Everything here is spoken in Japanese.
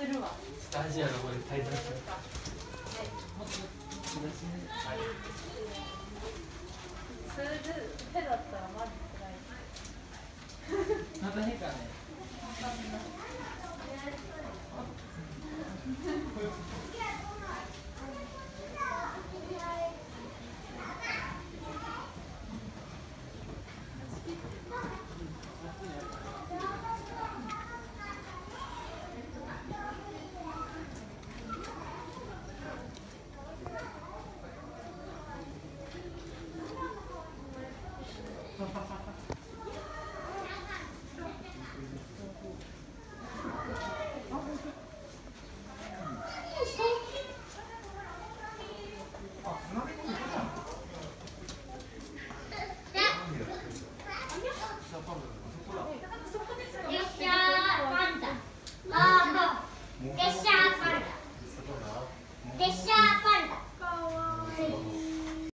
ってるわ。スタジアの方で滞在してるそれで手だったらマジ辛い。また変かねよっしゃ